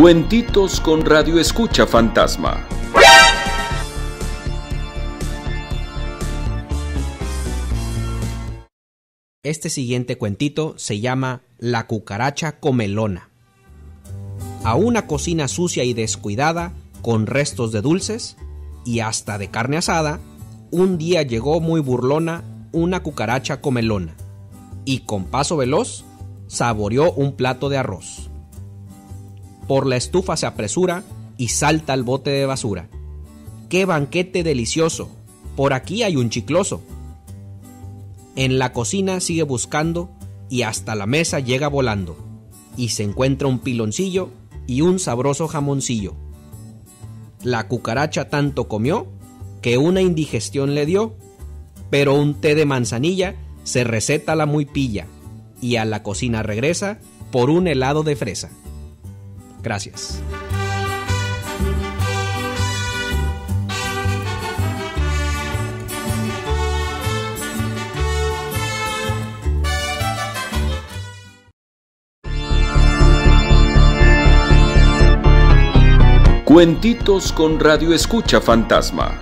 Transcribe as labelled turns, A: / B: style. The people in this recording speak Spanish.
A: Cuentitos con Radio Escucha Fantasma.
B: Este siguiente cuentito se llama La cucaracha comelona. A una cocina sucia y descuidada, con restos de dulces y hasta de carne asada, un día llegó muy burlona una cucaracha comelona y con paso veloz saboreó un plato de arroz. Por la estufa se apresura y salta al bote de basura. ¡Qué banquete delicioso! Por aquí hay un chicloso. En la cocina sigue buscando y hasta la mesa llega volando. Y se encuentra un piloncillo y un sabroso jamoncillo. La cucaracha tanto comió que una indigestión le dio, pero un té de manzanilla se receta la muy pilla y a la cocina regresa por un helado de fresa. Gracias.
A: Cuentitos con Radio Escucha Fantasma.